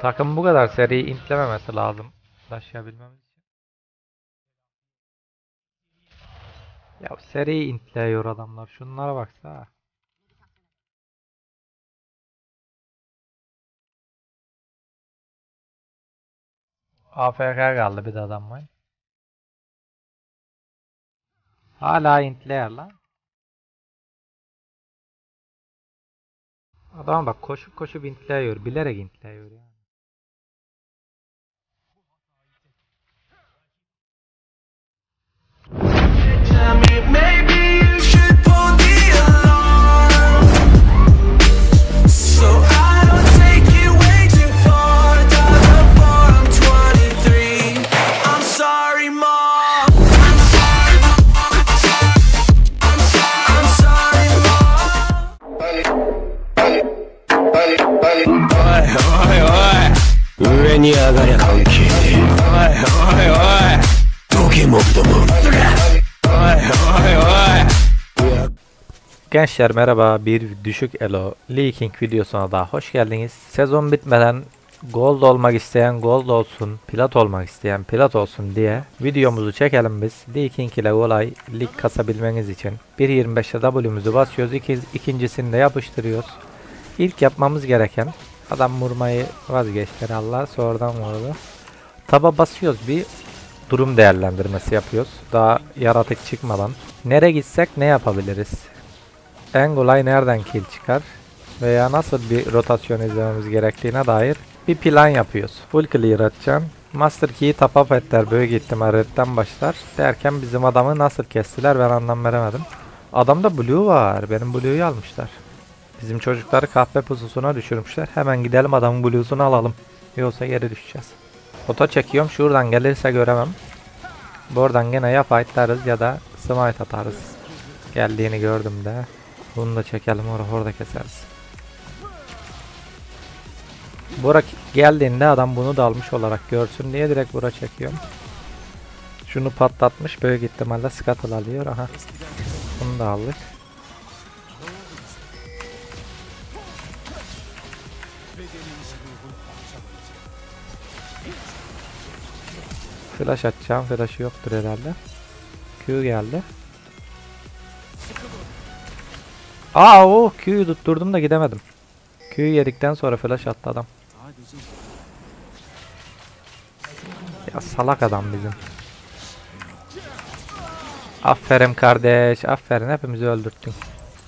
Takım bu kadar seri intlememesi lazım. Taşıyabilmemiz için. Ya seri intliyor adamlar. Şunlara baksana. AFK kaldı bir de adam var. Hala intliyor lan. Adam bak koşup koşup intliyor. Bilerek intliyor yani. Gençler merhaba bir düşük elo leaking videosuna daha hoş geldiniz. Sezon bitmeden gold olmak isteyen gold olsun, plat olmak isteyen plat olsun diye videomuzu çekelim biz. Leaking ile kolay lig kasabilmeniz için 1.25'te W'muzu basıyoruz. İki, ikincisini de yapıştırıyoruz. İlk yapmamız gereken adam vurmayı vazgeçti Allah sonradan vurdu. Taba basıyoruz bir durum değerlendirmesi yapıyoruz. Daha yaratık çıkmadan. Nereye gitsek ne yapabiliriz? En kolay nereden kill çıkar veya nasıl bir rotasyon izlememiz gerektiğine dair bir plan yapıyoruz. Full clear atacaksın. Master Key'i top up ettiler büyük ihtimal redden başlar derken bizim adamı nasıl kestiler ben anlam veremedim. Adamda blue var. Benim blue'yu almışlar. Bizim çocukları kahpe pususuna düşürmüşler. Hemen gidelim adamın blue'sunu alalım. Yoksa geri düşeceğiz. Foto çekiyorum. Şuradan gelirse göremem. Buradan gene ya fightlarız ya da smite atarız. Geldiğini gördüm de. Bunu da çekelim orada, keseriz. Bora geldiğinde adam bunu da almış olarak görsün diye direkt bura çekiyorum. Şunu patlatmış büyük ihtimalle scuttle alıyor. Aha. Bunu da aldık. Flash atacağım. Flash'ı yoktur herhalde. Q geldi. Aa o Q'yu tutturdum da gidemedim. Q'yu yedikten sonra flash attı adam. Ya salak adam bizim. Aferin kardeş, aferin hepimizi öldürttün.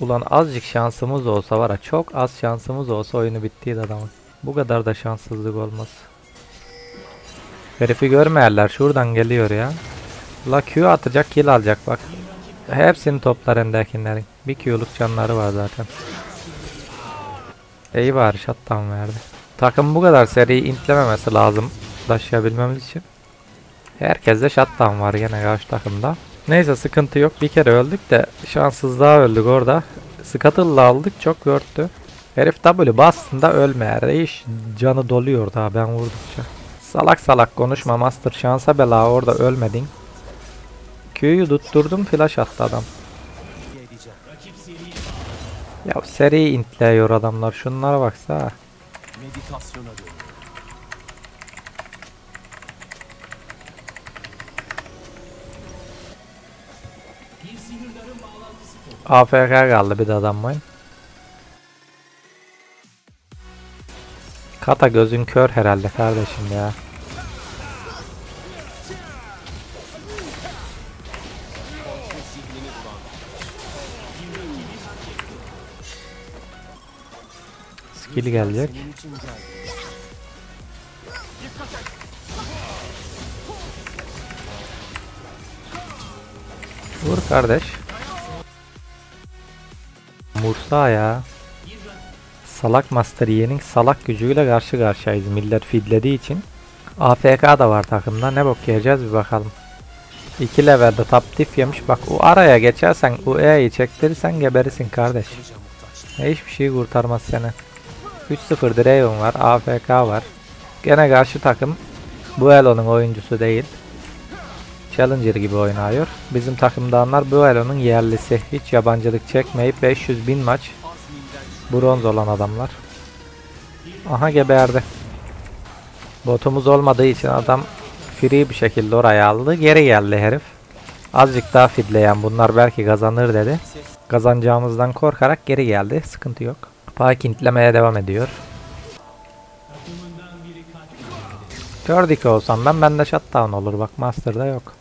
Ulan azıcık şansımız olsa var ya çok az şansımız olsa oyunu bittiydi adamın. Bu kadar da şanssızlık olmaz. Herifi görmeyenler şuradan geliyor ya. La Q atacak kill alacak bak. Hepsini toplar endekinlerin. Bir Q'luk canları var zaten. İyi bari shutdown verdi. Takım bu kadar seri intlememesi lazım taşıyabilmemiz için. Herkeste shutdown var gene karşı takımda. Neyse sıkıntı yok. Bir kere öldük de şanssızlığa öldük orada. Scuttle'la aldık çok gördü. Herif W bastığında ölme. Reis canı doluyor daha ben vurdukça. Salak salak konuşma master şansa bela orada ölmedin. Q'yu tutturdum flash attı adam. Ya seri intliyor adamlar şunlara baksa. AFK kaldı bir de adam var. Kata gözün kör herhalde kardeşim ya. Skill gelecek. Vur kardeş. Mursa ya. Salak Master Yi'nin salak gücüyle karşı karşıyayız. Millet fidlediği için. AFK da var takımda. Ne bok yiyeceğiz bir bakalım. 2 levelde top diff yemiş. Bak o araya geçersen o E'yi çektirirsen geberisin kardeş. Hiçbir şey kurtarmaz seni. 3-0 Draven var. AFK var. Gene karşı takım bu Elo'nun oyuncusu değil. Challenger gibi oynuyor. Bizim takımdanlar bu Elo'nun yerlisi. Hiç yabancılık çekmeyip 500 bin maç bronz olan adamlar. Aha geberdi. Botumuz olmadığı için adam free bir şekilde oraya aldı. Geri geldi herif. Azıcık daha fidleyen bunlar belki kazanır dedi. Kazanacağımızdan korkarak geri geldi. Sıkıntı yok. Pike intlemeye devam ediyor. Gördük olsam ben bende shutdown olur bak master'da yok.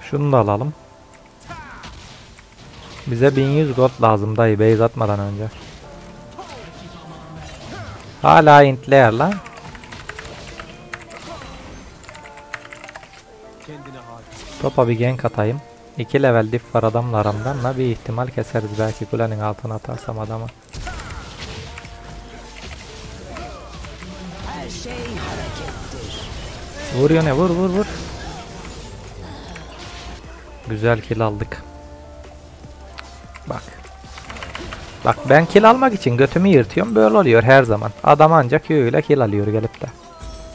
Şunu da alalım. Bize 1100 gold lazım dayı base atmadan önce. Hala intleyer lan. Topa bir gank atayım. 2 level diff var adamla aramda ama bir ihtimal keseriz belki kulenin altına atarsam adamı. Vur yine vur vur vur. Güzel kill aldık. Bak. Bak ben kill almak için götümü yırtıyorum böyle oluyor her zaman. Adam ancak Q ile kill alıyor gelip de.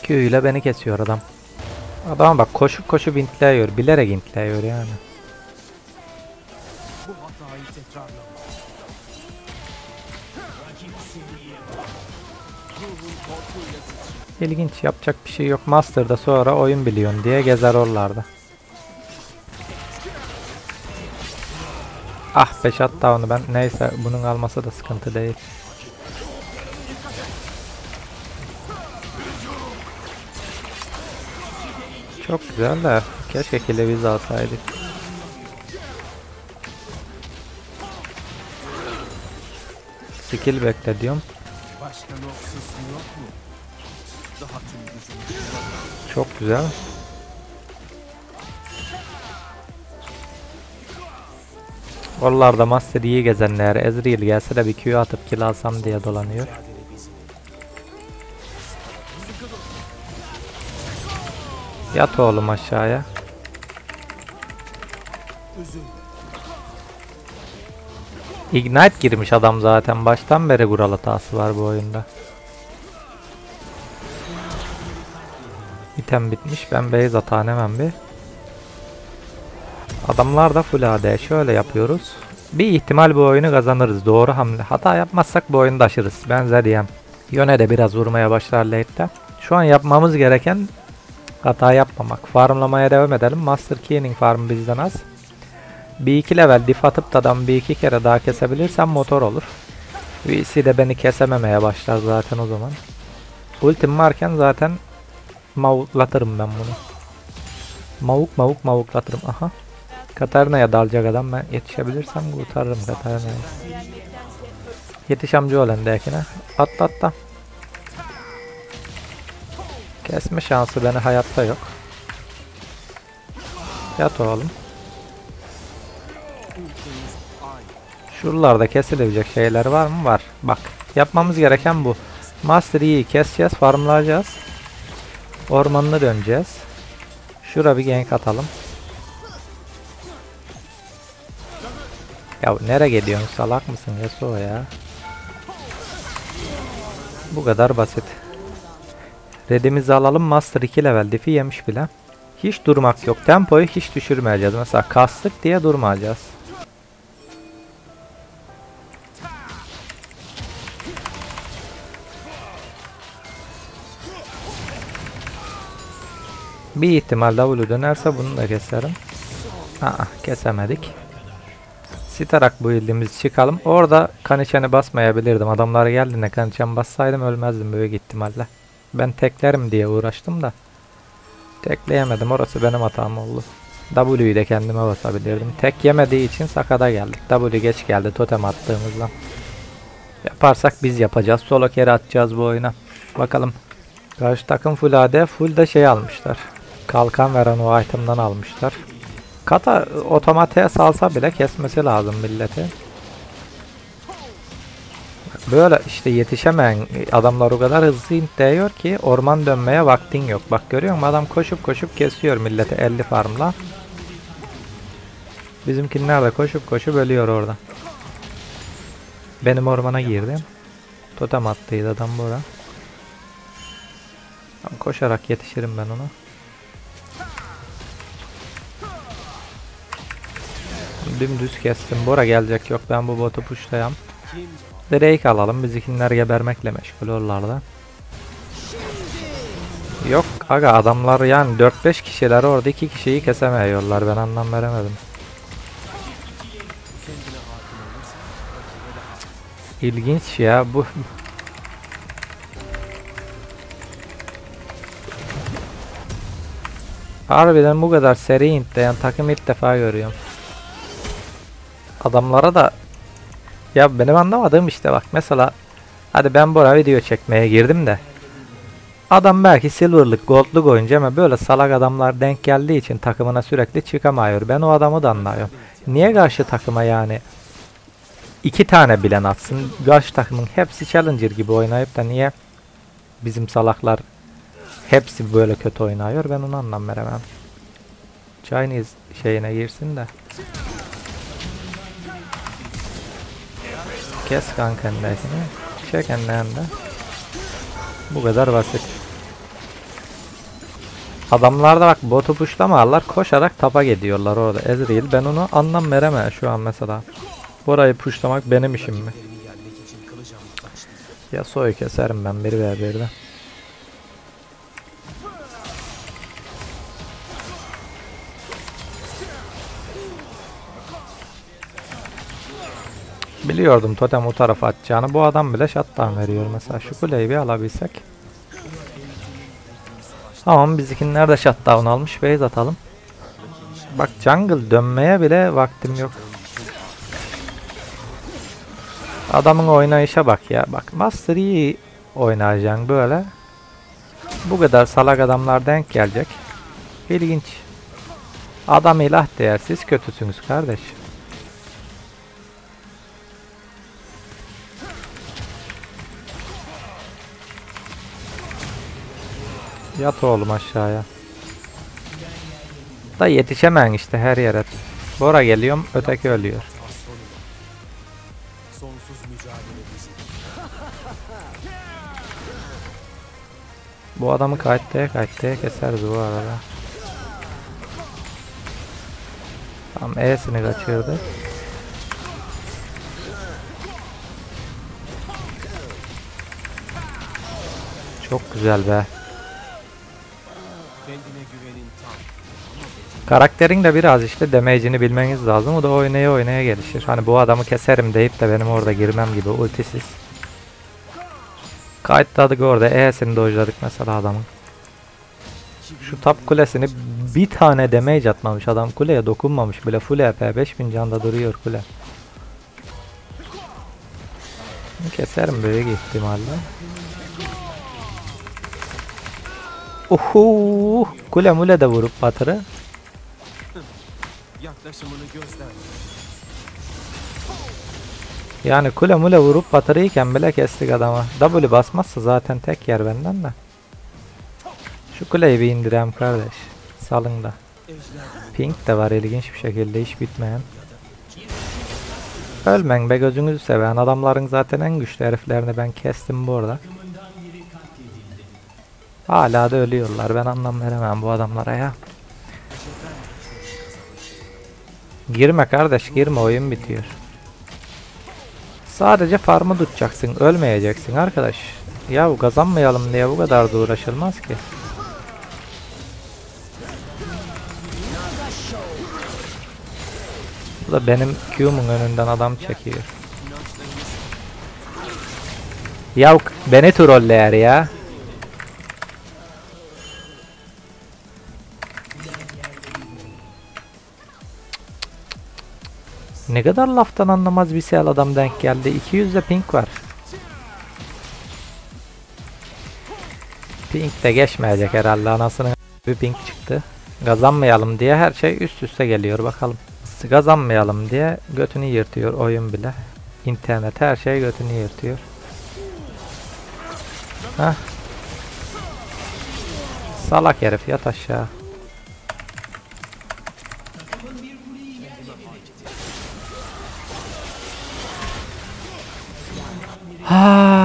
Q ile beni kesiyor adam. Adam bak koşup koşup intliyor. Bilerek intliyor yani. İlginç yapacak bir şey yok. Master'da sonra oyun biliyorsun diye gezer oralarda. Ah be shutdown'u ben neyse bunun alması da sıkıntı değil. Çok güzel de keşke kill'i biz alsaydık. Skill bekle diyorum. Çok güzel. Oralarda Master iyi gezenler Ezreal gelse de bir Q atıp kill alsam diye dolanıyor. Yat oğlum aşağıya. Ignite girmiş adam zaten baştan beri kural hatası var bu oyunda. İtem bitmiş ben base atağın hemen bir. Adamlar da full AD şöyle yapıyoruz. Bir ihtimal bu oyunu kazanırız doğru hamle. Hata yapmazsak bu oyunu taşırız. Benzer diyem. Yöne de biraz vurmaya başlar late'de. Şu an yapmamız gereken hata yapmamak. Farmlamaya devam edelim. Master Key'nin farmı bizden az. Bir iki level diff atıp da adam bir iki kere daha kesebilirsem motor olur. VC de beni kesememeye başlar zaten o zaman. Ultim varken zaten mavuklatırım ben bunu. Mavuk mavuk mavuklatırım. Aha. Katarina'ya dalacak adam ben yetişebilirsem kurtarırım Katarina'yı. Yetiş amca öndekine. Atla atla. Kesme şansı beni hayatta yok. Yat oğlum. Şuralarda kesilebilecek şeyler var mı? Var. Bak. Yapmamız gereken bu. Master keseceğiz. Farmlayacağız. Ormanına döneceğiz. Şura bir gank atalım. Ya nereye gidiyorsun salak mısın Yasuo ya? Bu kadar basit. Redimizi alalım. Master 2 level diff'i yemiş bile. Hiç durmak yok. Tempoyu hiç düşürmeyeceğiz. Mesela kastık diye durmayacağız. Bir ihtimal W dönerse bunu da keserim. Aa, kesemedik. Sitarak bu ildiğimiz çıkalım. Orada kaniçeni basmayabilirdim. Adamlar geldiğinde kaniçen bassaydım ölmezdim büyük ihtimalle. Ben teklerim diye uğraştım da. Tekleyemedim. Orası benim hatam oldu. W'yu de kendime basabilirdim. Tek yemediği için sakada geldik. W geç geldi totem attığımızdan. Yaparsak biz yapacağız. Solo kere atacağız bu oyuna. Bakalım. Karşı takım full AD. Full de şey almışlar. Kalkan veren o item'dan almışlar. Kata otomatiğe salsa bile kesmesi lazım milleti. Böyle işte yetişemeyen adamlar o kadar hızlı intliyor ki orman dönmeye vaktin yok. Bak görüyor musun adam koşup koşup kesiyor milleti 50 farmla. Bizimkinler de koşup koşup ölüyor orada. Benim ormana girdim. Totem attıydı adam. Tamam, koşarak yetişirim ben ona. Dümdüz kestim. Bora gelecek yok. Ben bu botu pushlayam. Drake alalım. Bizimkiler gebermekle meşgul oralarda. Yok aga adamlar yani 4-5 kişiler orada 2 kişiyi kesemiyorlar ben anlam veremedim. İlginç ya bu. Harbiden bu kadar seri intleyen takım ilk defa görüyorum. Adamlara da ya benim anlamadığım işte bak mesela hadi ben buraya video çekmeye girdim de Adam belki silverlık, goldluk oyuncu ama böyle salak adamlar denk geldiği için takımına sürekli çıkamıyor. Ben o adamı da anlıyorum. Niye karşı takıma yani iki tane bilen atsın? Karşı takımın hepsi challenger gibi oynayıp da niye bizim salaklar hepsi böyle kötü oynuyor? Ben onu anlam veremem. Chinese şeyine girsin de. Kes kanka endekini. Çek endekini. Bu kadar basit. Adamlar da bak botu puşlamarlar koşarak tapa gidiyorlar orada Ezreal ben onu anlam veremem şu an mesela. Burayı puşlamak benim işim mi? Ya soy keserim ben 1v1'de. Biliyordum totem o tarafa atacağını. Bu adam bile shutdown veriyor mesela. Şu kuleyi bir alabilsek. Tamam bizimkiler de shutdown almış. Base atalım. Bak jungle dönmeye bile vaktim yok. Adamın oynayışa bak ya. Bak Master iyi oynayacaksın böyle. Bu kadar salak adamlar denk gelecek. İlginç. Adam ilah değer. Siz kötüsünüz kardeş. Yat oğlum aşağıya. Da yetişemen işte her yere. Bora geliyorum öteki ölüyor. Bu adamı kayıttaya kayıttaya keseriz bu arada. Tam E'sini kaçırdı. Çok güzel be. Karakterin de biraz işte damage'ini bilmeniz lazım. O da oynaya oynaya gelişir. Hani bu adamı keserim deyip de benim orada girmem gibi ultisiz. Kayıtladık orada. E'sini dojladık mesela adamın. Şu top kulesini bir tane damage atmamış adam. Kuleye dokunmamış bile. Full EP 5000 canda duruyor kule. Keserim büyük ihtimalle. Uhu, kule mule de vurup batırı. Yani kule mule vurup batırıyken bile kestik adama. W basmazsa zaten tek yer benden de. Şu kuleyi bir indireyim kardeş. Salın da. Pink de var ilginç bir şekilde hiç bitmeyen. Ölmen be gözünüzü seven adamların zaten en güçlü heriflerini ben kestim bu arada. Hala da ölüyorlar ben anlam veremem bu adamlara ya. Girme kardeş girme oyun bitiyor. Sadece farmı tutacaksın ölmeyeceksin arkadaş. Ya kazanmayalım diye bu kadar da uğraşılmaz ki. Bu da benim Q'mun önünden adam çekiyor. Ya beni troller ya. Ne kadar laftan anlamaz bir sel adam denk geldi. 200 de pink var. Pink de geçmeyecek herhalde anasının bir pink çıktı. Kazanmayalım diye her şey üst üste geliyor bakalım. Kazanmayalım diye götünü yırtıyor oyun bile. İnternet her şey götünü yırtıyor. Hah. Salak herif yat aşağı. Ah.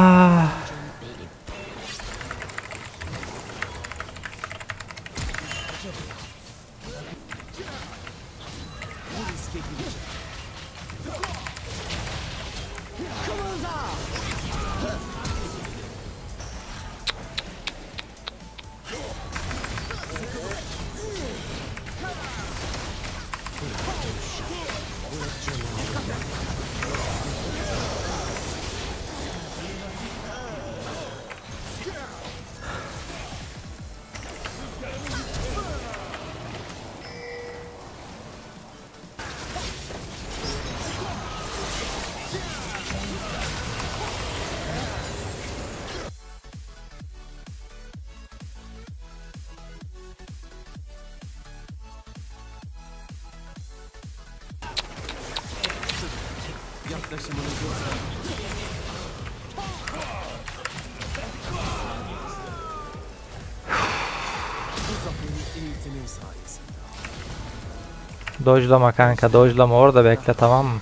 Dojlama kanka dojlama orada bekle tamam mı?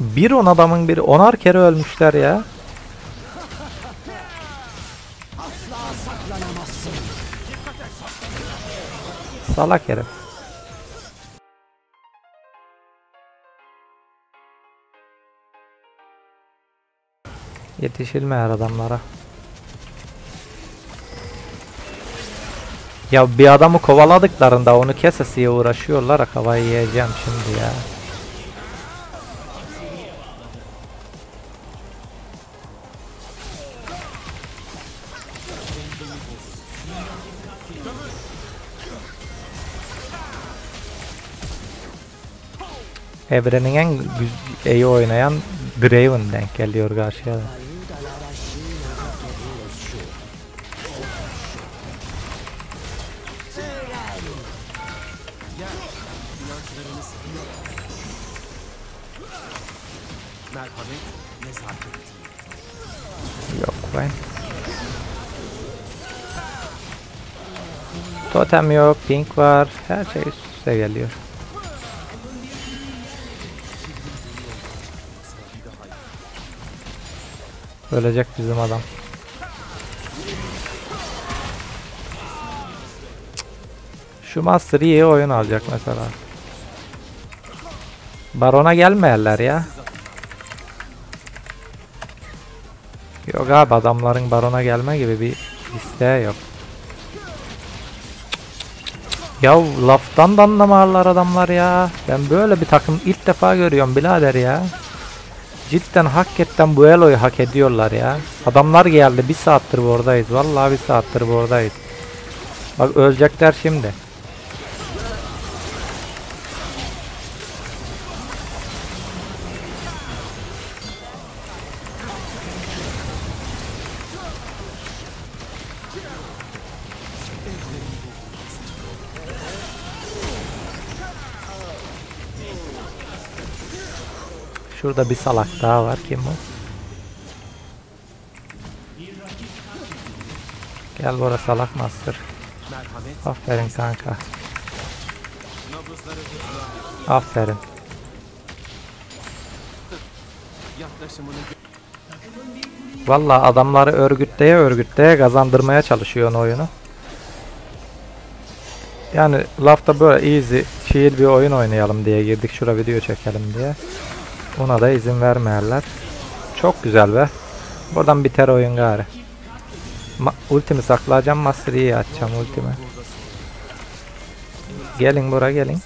Bir on adamın biri onar kere ölmüşler ya. Salak herif. Yetişilmeyer adamlara. Ya bir adamı kovaladıklarında onu kesesiye uğraşıyorlar. Havayı yiyeceğim şimdi ya. Evrenin en iyi oynayan Draven denk geliyor karşıya. da. Yok ben. Totem yok, pink var. Her şey üst üste geliyor. Ölecek bizim adam. Şu Master iyi oyun alacak mesela. Barona gelmeyenler ya. Yok abi adamların barona gelme gibi bir isteği yok. Ya laftan da anlamalılar adamlar ya. Ben böyle bir takım ilk defa görüyorum birader ya. Cidden hakikaten bu Elo'yu hak ediyorlar ya. Adamlar geldi bir saattir buradayız. Vallahi bir saattir buradayız. Bak ölecekler şimdi. Şurada bir salak daha var. Kim o? Gel bora salak master. Aferin kanka. Aferin. Valla adamları örgütleye örgütleye kazandırmaya çalışıyor oyunu. Yani lafta böyle easy, chill bir oyun oynayalım diye girdik. Şura video çekelim diye. Ona da izin vermeyerler. Çok güzel be. Buradan biter oyun gari. Ma ultimi saklayacağım. Master iyi atacağım ultimi. Gelin bura gelin.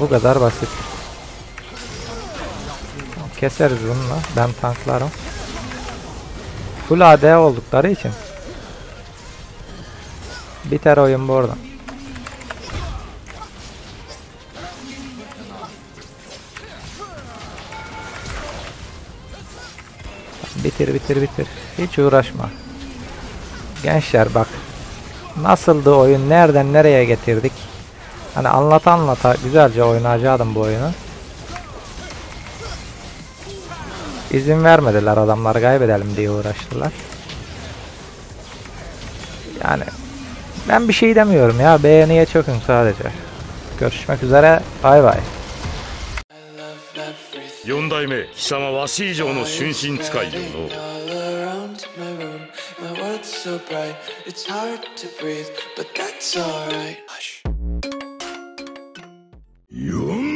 Bu kadar basit. Keseriz bununla. Ben tanklarım. Full AD oldukları için. Biter oyun bu oradan. Bitir bitir bitir. Hiç uğraşma. Gençler bak. Nasıldı oyun? Nereden nereye getirdik? Hani anlata anlata güzelce oynayacaktım bu oyunu. İzin vermediler adamlar kaybedelim diye uğraştılar. Yani ben bir şey demiyorum ya beğeniye çökün sadece. Görüşmek üzere bay bay. 四代目貴様わし以上の春心使いよの。四